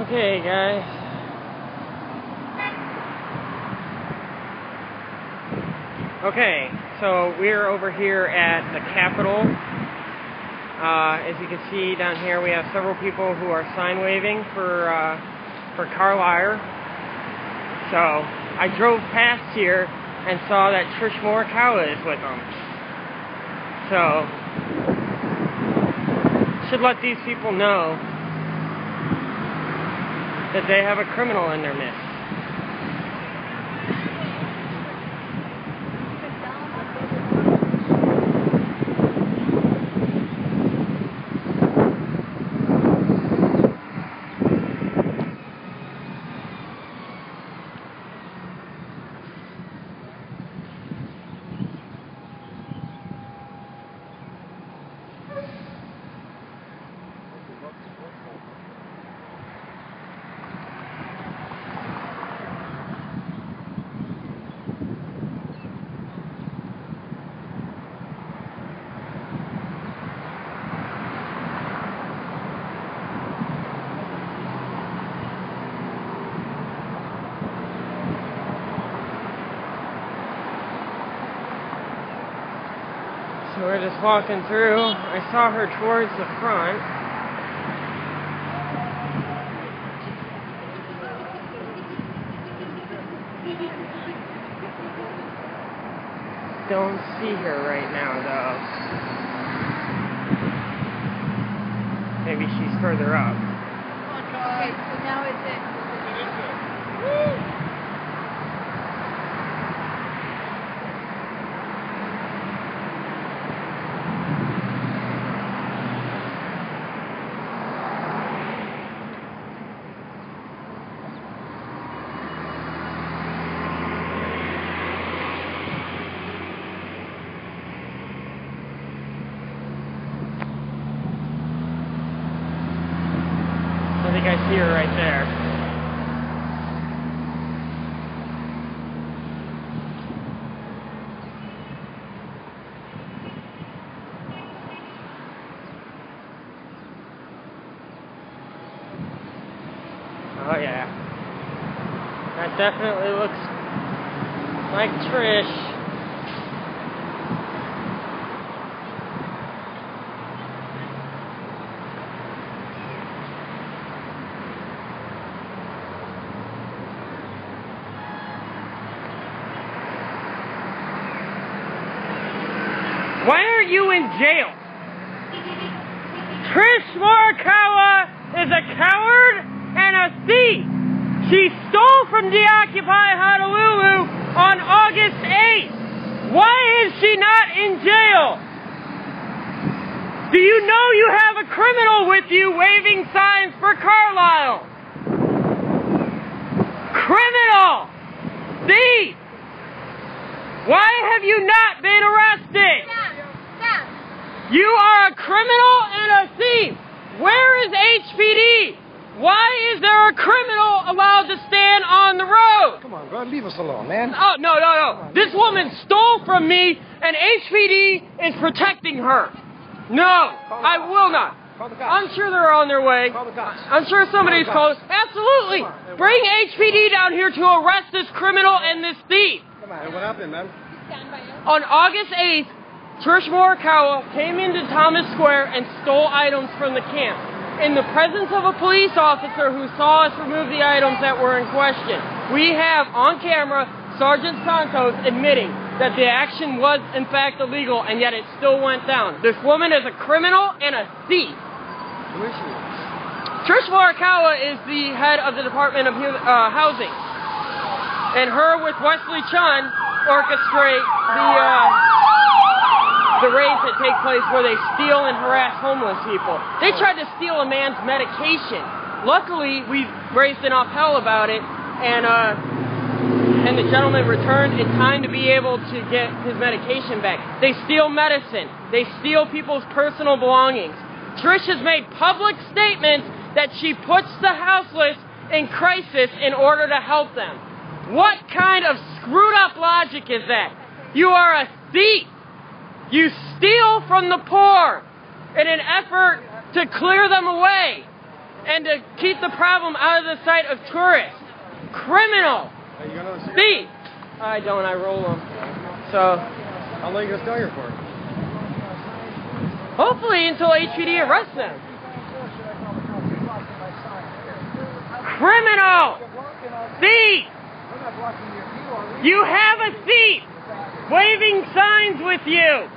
Okay, guys. Okay, so we're over here at the Capitol. Uh, as you can see down here, we have several people who are sign waving for uh, for Carlisle. So I drove past here and saw that Trish Morikawa is with them. So should let these people know that they have a criminal in their midst. So we're just walking through. I saw her towards the front. Don't see her right now, though. Maybe she's further up. Okay, so now it's in. I think I see her right there. Oh yeah. That definitely looks like Trish. Why are you in jail? Trish Morikawa is a coward and a thief. She stole from the Occupy Honolulu on August 8th. Why is she not in jail? Do you know you have a criminal with you waving signs for Carlisle? Criminal! Thief! Why have you not been arrested? You are a criminal and a thief. Where is HPD? Why is there a criminal allowed to stand on the road? Come on, bro, leave us alone, man. Oh, no, no, no. This woman stole from me, and HPD is protecting her. No, I will not. Call the cops. I'm sure they're on their way. Call the cops. I'm sure somebody's Call close. Absolutely. Come. Bring HPD down here to arrest this criminal and this thief. Come on, what happened, man? On August 8th, Trish Morikawa came into Thomas Square and stole items from the camp. In the presence of a police officer who saw us remove the items that were in question, we have on camera Sergeant Santos admitting that the action was in fact illegal and yet it still went down. This woman is a criminal and a thief. Who is she? Trish Morikawa is the head of the Department of uh, Housing. And her with Wesley Chun orchestrate the uh, the raids that take place where they steal and harass homeless people. They tried to steal a man's medication. Luckily, we raised an hell about it, and uh, and the gentleman returned in time to be able to get his medication back. They steal medicine. They steal people's personal belongings. Trish has made public statements that she puts the houseless in crisis in order to help them. What kind of screwed up logic is that? You are a thief. You steal from the poor in an effort to clear them away. and to keep the problem out of the sight of tourists. Criminal. Hey, you? Thief. I don't. I roll them. So How long are you gonna stay here for? hopefully until HPD arrests them. Criminal. Thief. You have a thief waving signs with you.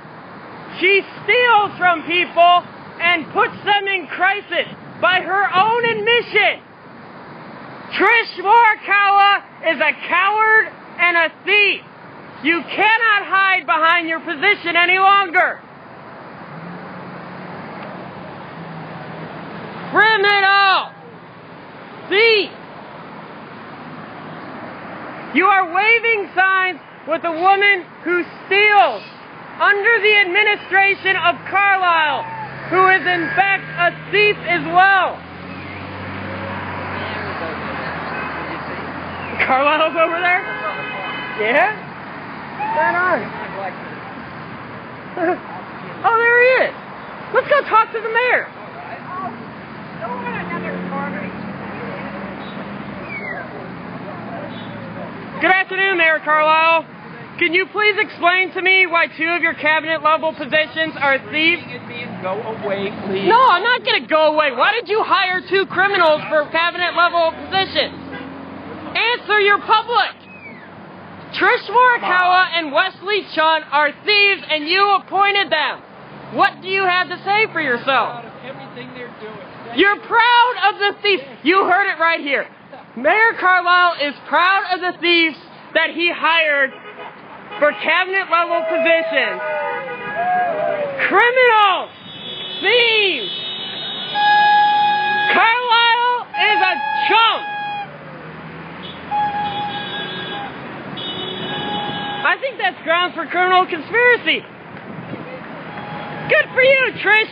She steals from people and puts them in crisis by her own admission. Trish Morikawa is a coward and a thief. You cannot hide behind your position any longer. Criminal! Thief! You are waving signs with a woman who steals under the administration of Carlisle, who is in fact a thief as well. Carlisle's over there? Yeah? Right on. oh, there he is. Let's go talk to the mayor. Good afternoon, Mayor Carlisle. Can you please explain to me why two of your cabinet level positions are thieves? Go away, please. No, I'm not going to go away. Why did you hire two criminals for cabinet level positions? Answer your public. Trish Morikawa and Wesley Chun are thieves and you appointed them. What do you have to say for yourself? Out of everything they're doing. You're proud of the thieves. You heard it right here. Mayor Carlisle is proud of the thieves that he hired for cabinet level positions. Criminals! Thieves! Carlisle is a chump! I think that's grounds for criminal conspiracy. Good for you, Trish!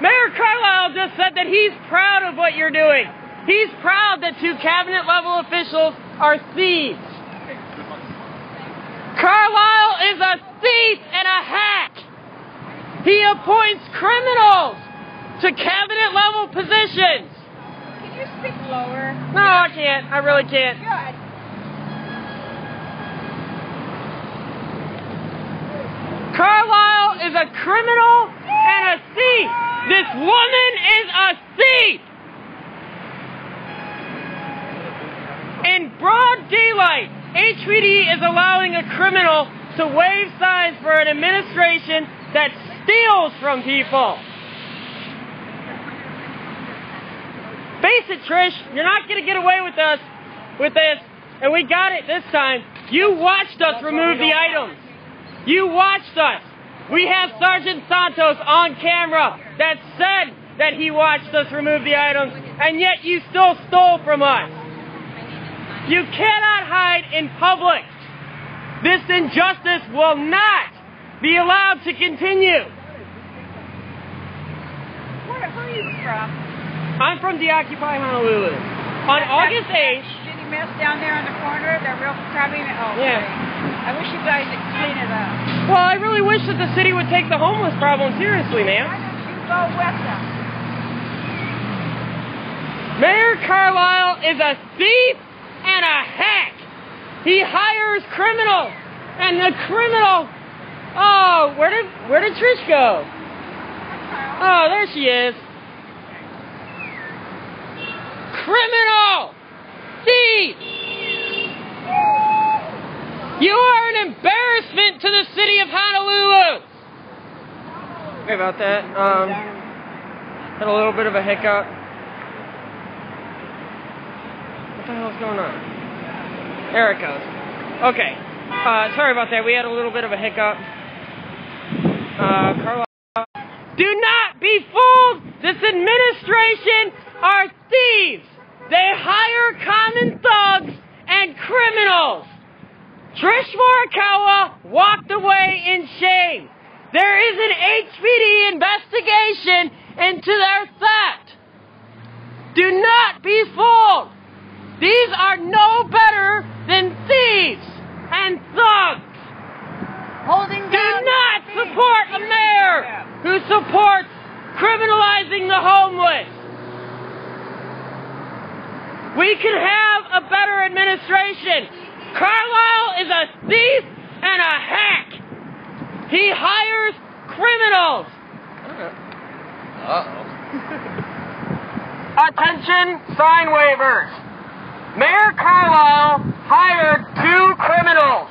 Mayor Carlisle just said that he's proud of what you're doing. He's proud that two cabinet level officials are thieves. Carlisle is a thief and a hack. He appoints criminals to cabinet level positions. Can you speak lower? No, I can't. I really can't. Good. Carlisle is a criminal and a thief. This woman is a thief. In broad daylight, HPD is allowing a criminal to wave signs for an administration that steals from people. Face it, Trish, you're not going to get away with us with this, and we got it this time. You watched us remove the items. You watched us. We have Sergeant Santos on camera that said that he watched us remove the items, and yet you still stole from us. You cannot hide in public. This injustice will not be allowed to continue. Where, where are you from? I'm from Deoccupy Honolulu. On August 8th, Shitty mess down there on the corner. They're real crabby. Oh, Yeah. okay. I wish you guys would clean it up. well, I really wish that the city would take the homeless problem seriously, Why man. don't you go with them? Mayor Carlisle is a thief and a hack. He hires criminals, and the criminal. Oh, where did where did Trish go? Oh, there she is. Criminal, thief. You are an embarrassment to the city of Honolulu. Sorry about that. Um, had a little bit of a hiccup. What the hell's going on? There it goes. Okay. Uh, sorry about that. We had a little bit of a hiccup. Uh, Carlisle. Do not be fooled! This administration are thieves! They hire common thugs and criminals! Trish Morikawa walked away in shame. There is an HPD investigation into their theft. Do not be fooled! These are no better than thieves and thugs. Holding Do down not the support a mayor who supports criminalizing the homeless. We could have a better administration. Carlisle is a thief and a hack. He hires criminals. Uh-oh. Attention, sign waivers. Mayor Carlisle hired two criminals.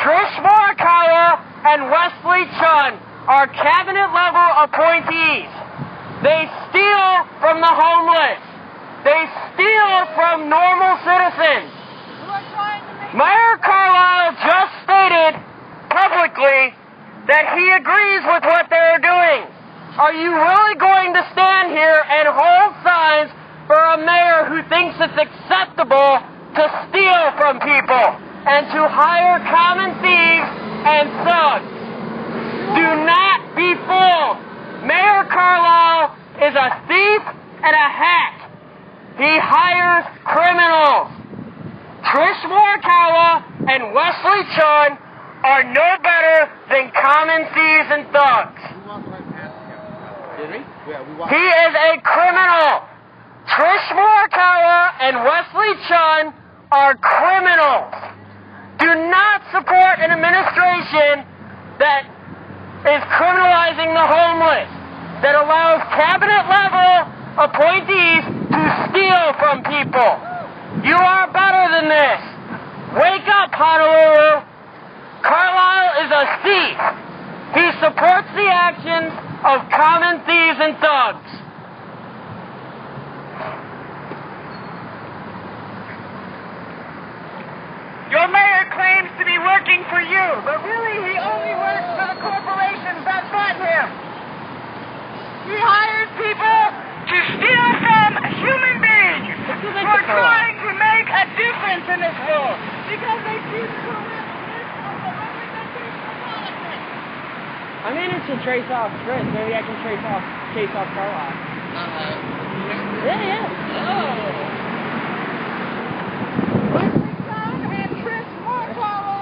Trish Morikawa and Wesley Chun are cabinet level appointees. They steal from the homeless. They steal from normal citizens. Mayor Carlisle just stated publicly that he agrees with what they're doing. Are you really going to stand here and hold signs for a mayor who thinks it's acceptable to steal from people and to hire common thieves and thugs? Do not be fooled. Mayor Carlisle is a thief and a hack. He hires criminals. Trish Morikawa and Wesley Chun are no better than common thieves and thugs. We walked right past him. Did we? Yeah, we. He is a criminal. Trish Morikawa and Wesley Chun are criminals. Do not support an administration that is criminalizing the homeless, that allows cabinet level appointees to steal from people. You are better than this. Wake up, Honolulu. Carlisle is a thief. He supports the actions of common thieves and thugs. Your mayor claims to be working for you, but really he only works for the corporations that fund him. He hires people to steal from human beings Let's who are trying to make a difference in this world because they see the corruptness of the representation of politics. I'm in to trace off Chris. Maybe I can trace off chase off Carlisle. Uh-huh. Yeah, yeah. Wesley Brown and Trish Morikawa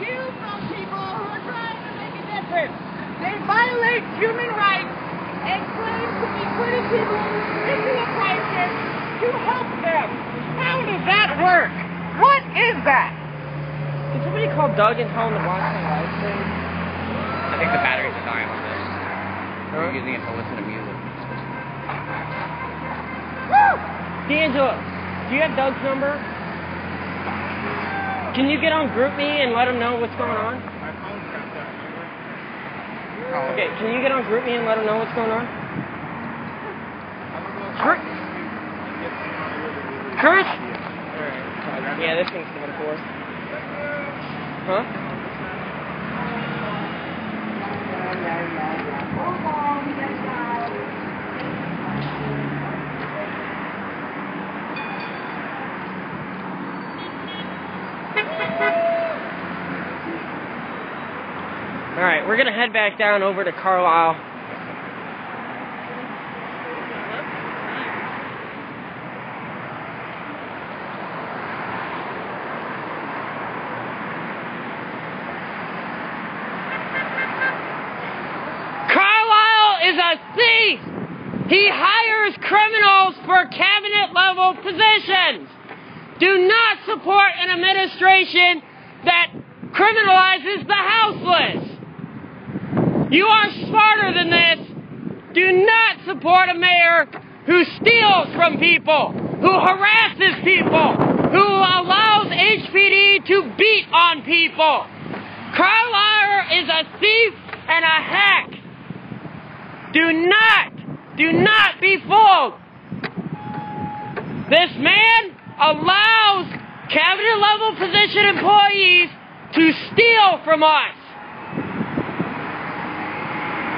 steal from people who are trying to make a difference. They violate human rights and claim to be putting people into a crisis to help them. How does that work? What is that? Did somebody call Doug and tell him to watch my live stream? I think the batteries are dying on this. We're using it to listen to music. Woo! D'Angelo, do you have Doug's number? Can you get on GroupMe and let him know what's going on? My phone's got that, Okay, can you get on GroupMe and let him know what's going on? I'm Chris? get some Honolulu. Chris? Alright. Yeah, this thing's going for us. Huh? All right, we're gonna head back down over to Carlisle. Carlisle is a thief. He hires criminals for cabinet level positions. Do not support an administration that criminalizes the houseless. You are smarter than this. Do not support a mayor who steals from people, who harasses people, who allows HPD to beat on people. Carlisle is a thief and a hack. Do not, do not be fooled. This man allows cabinet level position employees to steal from us.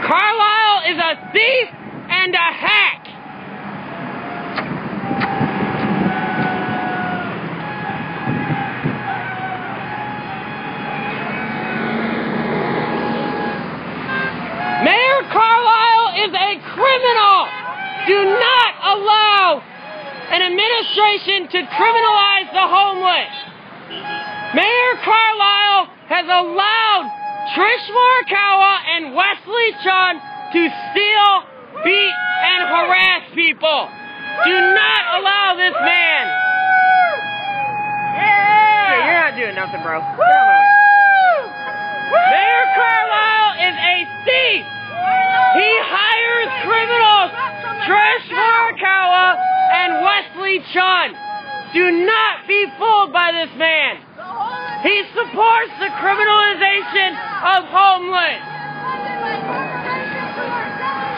Carlisle is a thief and a hack. Mayor Carlisle is a criminal. Do not allow an administration to criminalize the homeless. Mayor Carlisle has allowed Trish Morikawa and Wesley Chun to steal, beat, and harass people. Do not allow this man. Yeah. you're not doing nothing, bro. Get out of my way. Mayor Carlisle is a thief. He hires criminals, Trish Morikawa and Wesley Chun. Do not be fooled by this man. He supports the criminalization of homeless.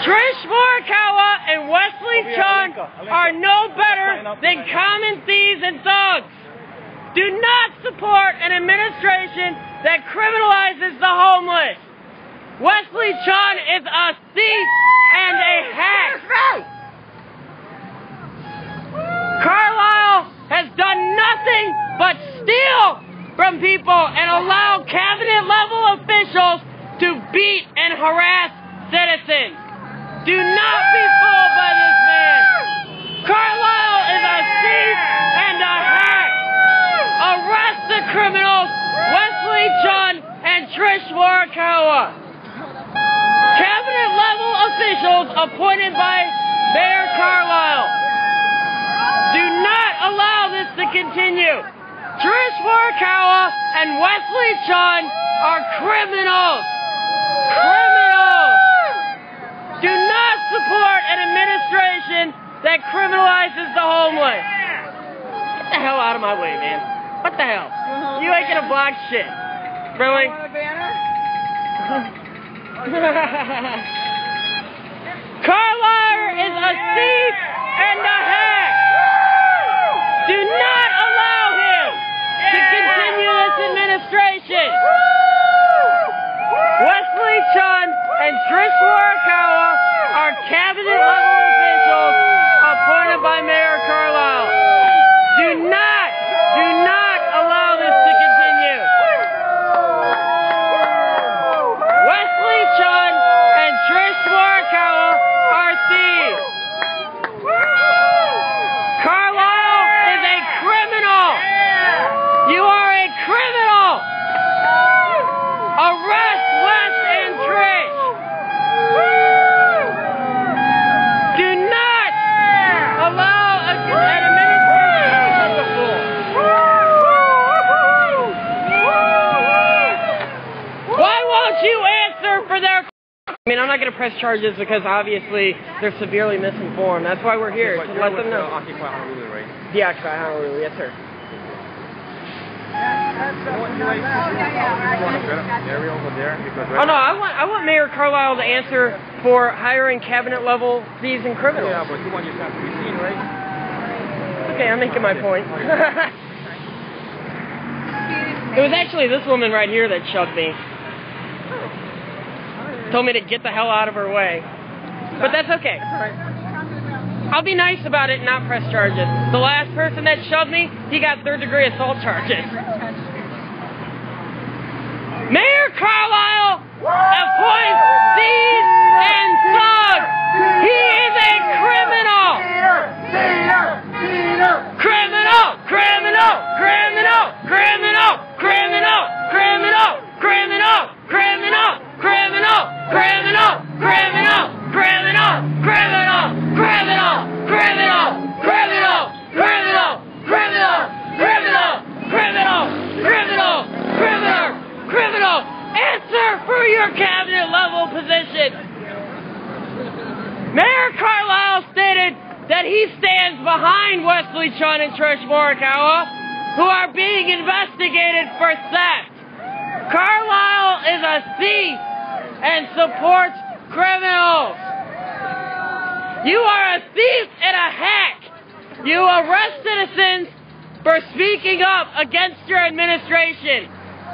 Trish Morikawa and Wesley Chun are no better than common thieves and thugs. Do not support an administration that criminalizes the homeless. Wesley Chun is a thief and a hack. Carlisle has done nothing but steal from people and allow cabinet level officials to beat and harass citizens. Do not be fooled by this man. Carlisle is a thief and a hack. Arrest the criminals, Wesley Chun and Trish Morikawa. Cabinet level officials appointed by Mayor Carlisle. Do not allow this to continue. Trish Morikawa and Wesley Chun are criminals. Criminals. Do not support an administration that criminalizes the homeless. Get the hell out of my way, man. What the hell? You ain't gonna block shit. Really? Carlisle is a thief and a hack. Christmas. I mean, I'm not going to press charges because obviously they're severely misinformed. That's why we're here But to you're let with them the know. Occupy Honolulu, right? The Occupy Honolulu, yes, sir. You want, you like, you want a better area over there because Oh no, I want I want Mayor Carlisle to answer for hiring cabinet level thieves and criminals. Yeah, but you want yourself to be seen, right? Okay, I'm making my point. it was actually this woman right here that shoved me. Told me to get the hell out of her way. But that's okay. I'll be nice about it and not press charges. The last person that shoved me, he got third degree assault charges. Mayor Carlisle appoints thieves and thugs. He is a criminal. Criminal, criminal, criminal, criminal, criminal, criminal,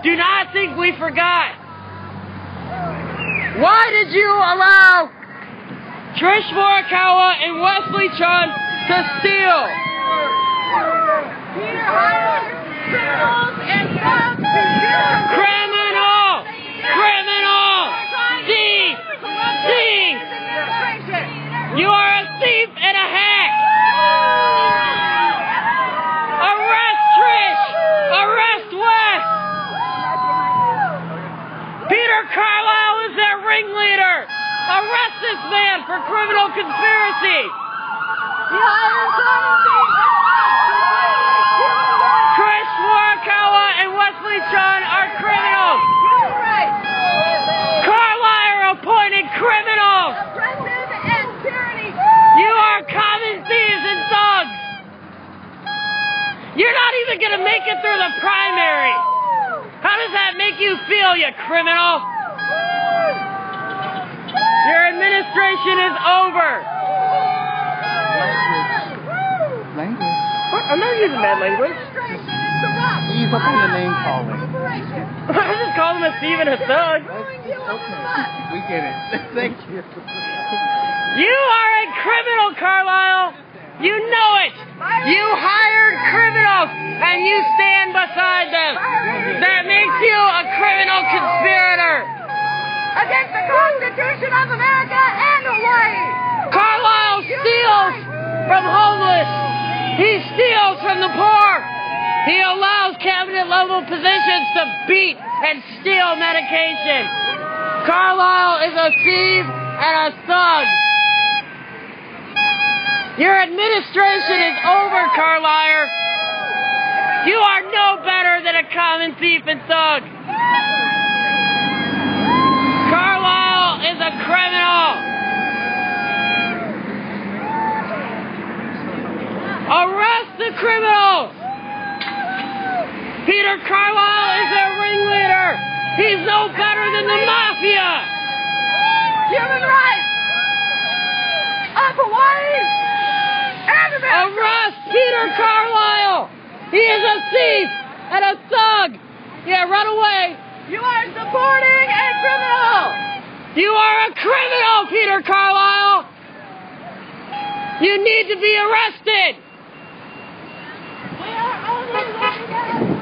Do not think we forgot. Why did you allow Trish Morikawa and Wesley Chun to steal? Peter hires criminals and thugs to do Criminal! Criminal! Thief! Thief! You are a thief and a hack! Arrest Trish! Arrest Wes! Peter Carlisle is their ringleader! Arrest this man for criminal conspiracy! He hires you feel, you criminal? Your administration is over. Language. What? I'm not using bad language. Ease up on the name calling. I just called him a thief and a thug. Okay. We get it. Thank you. You are a criminal, Carlisle. You know it. You hired criminals and you stand beside them. That makes you a criminal conspirator. Against the Constitution of America and Hawaii. Carlisle steals from homeless. He steals from the poor. He allows cabinet level positions to beat and steal medication. Carlisle is a thief and a thug. Your administration is over, Carlisle. You are no better than a common thief and thug. Carlisle is a criminal. Arrest the criminals! Peter Carlisle is a ringleader! He's no better than the mafia! Human rights of Hawaii and America. Arrest Peter Carlisle! He is a thief and a thug! Yeah, run away! You are supporting a criminal. You are a criminal, Peter Carlisle! You need to be arrested! We are only looking at human beings.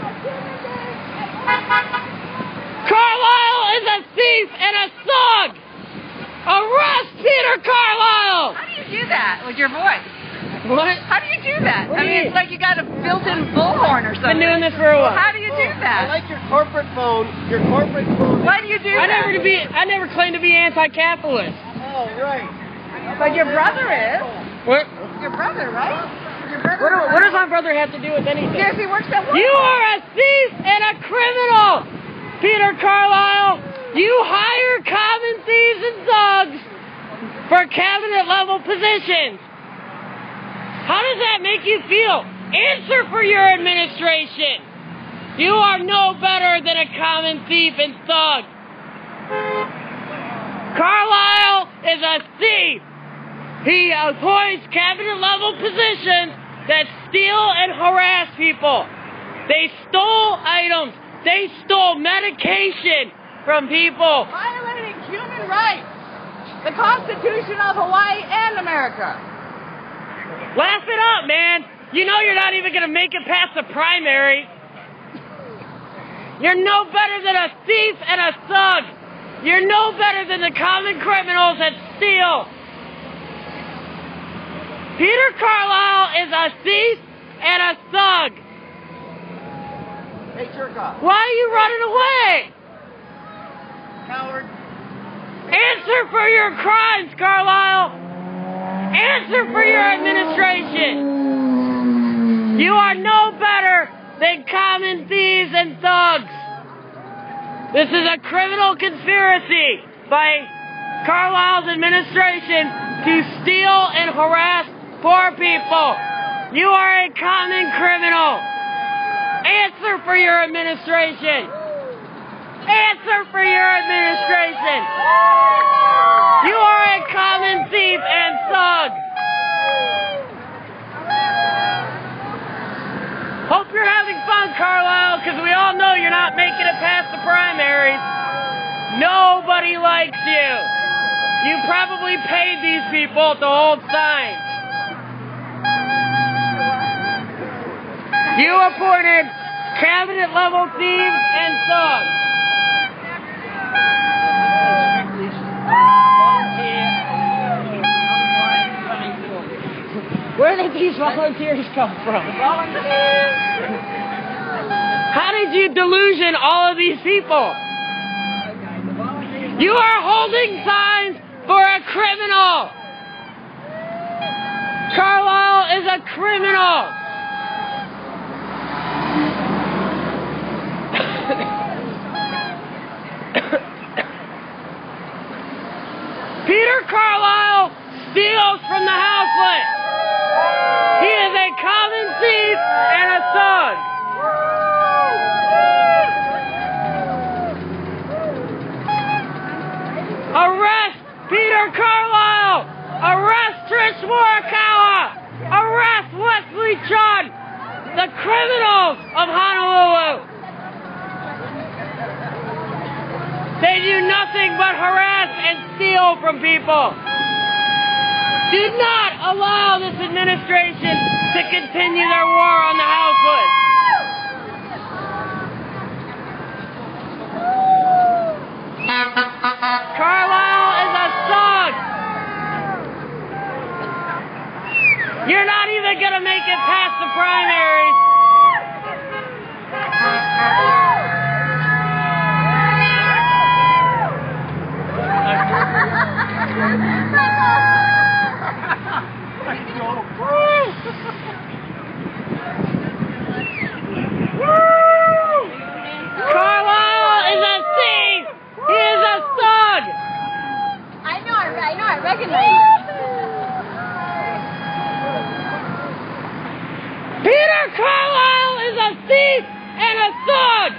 Carlisle is a thief and a thug! Arrest Peter Carlisle! How do you do that with your voice? What? How do you do that? What I do mean, mean? it's like you got a built-in bullhorn or something. Been doing this for a while. How do you do oh, that? I like your corporate phone. Your corporate phone. Why do you do I that? never to be. I never claimed to be anti-capitalist. Oh, right. But your brother is. What? Your brother, right? Your brother. What, what does my brother have to do with anything? Yes, he works at Walmart. You are a thief and a criminal, Peter Carlisle. You hire common thieves and thugs for cabinet level positions. How does that make you feel? Answer for your administration. You are no better than a common thief and thug. Carlisle is a thief. He appoints cabinet level positions that steal and harass people. They stole items. They stole medication from people. violating human rights, the Constitution of Hawaii and America. Laugh it up, man. You know you're not even going to make it past the primary. You're no better than a thief and a thug. You're no better than the common criminals that steal. Peter Carlisle is a thief and a thug. Hey, jerk off. Why are you running away? Coward. Answer for your crimes, Carlisle. Answer for your administration. You are no better than common thieves and thugs. This is a criminal conspiracy by Carlisle's administration to steal and harass poor people. You are a common criminal. Answer for your administration. Answer for your administration. You are a common thief and thug. Hope you're having fun, Carlisle, because we all know you're not making it past the primaries. Nobody likes you. You probably paid these people to hold signs. You appointed cabinet level thieves and thugs. Where did these volunteers come from? How did you delusion all of these people? You are holding signs for a criminal. Carlisle is a criminal. calls from the house. He is a common thief and a thug. Arrest Peter Carlisle! Arrest Trish Morikawa! Arrest Wesley Chun! The criminals of Honolulu! They do nothing but harass and steal from people. Do not allow this administration to continue their war on the houseless. Carlisle is a thug. You're not even going to make it past the primaries. Carlisle is a Peter Carlisle is a thief and a thug.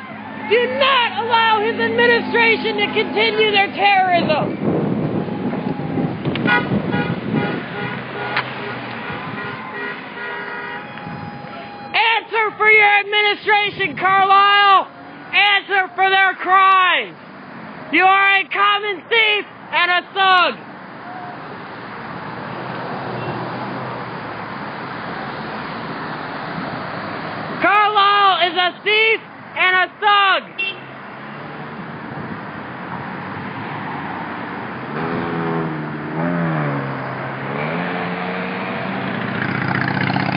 Do not allow his administration to continue their terrorism. For your administration, Carlisle. Answer for their crimes. You are a common thief and a thug. Carlisle is a thief and a thug.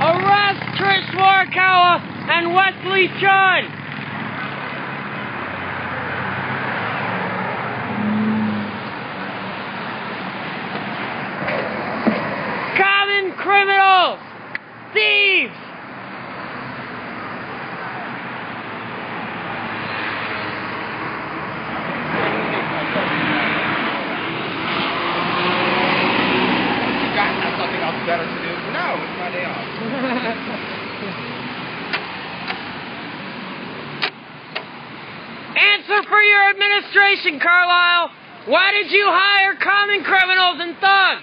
Arrest Trish Morikawa and Wesley Chun. Common criminals, thieves. You guys have something else better to do? No, it's my day off. Answer for your administration, Carlisle. Why did you hire common criminals and thugs?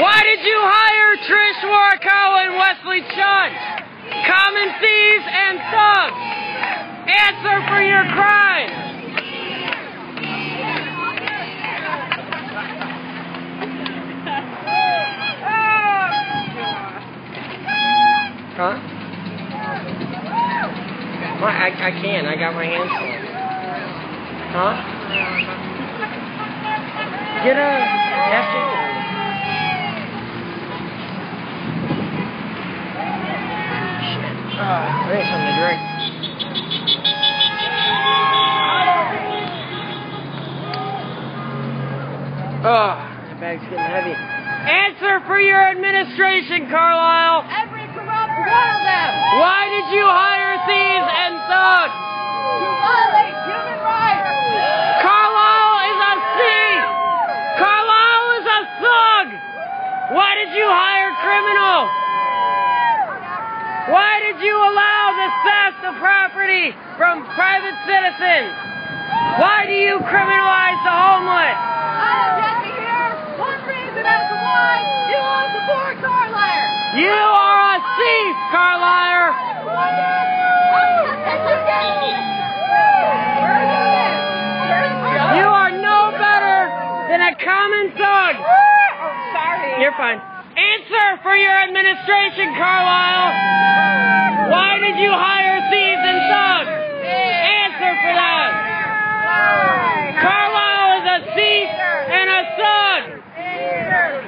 Why did you hire Trish Morikawa and Wesley Chun? Common thieves and thugs. Answer for your crimes. Huh? Well, I, I can. I got my hands full. Huh? Get a nasty. Shit. Uh, I need something to drink. Oh, that bag's getting heavy. Answer for your administration, Carlisle. every corrupt one of them. Why did you hire thieves and thugs? You violate human rights. Carlisle is a thief. Carlisle is a thug. Why did you hire criminals? Why did you allow the theft of property from private citizens? Why do you criminalize the homeless? I am yet to hear one reason as to why you support Carlisle. You are a thief, Carlisle. You are no better than a common thug. Oh, Sorry. You're fine. Answer for your administration, Carlisle. Why did you hire thieves and thugs? Answer for that. Carlisle is a thief and a thug.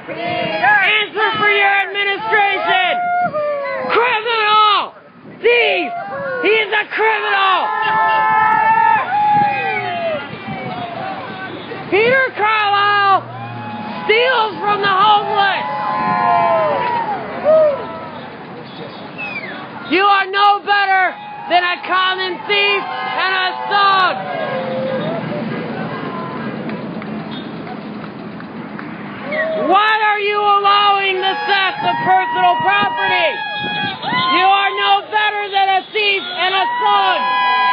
Answer for your administration. Criminal. Thief. He is a criminal. Peter Carlisle steals from the homeless. You are no better than a common thief and a thug. Why are you allowing the theft of personal property? You are no better than a thief and a thug.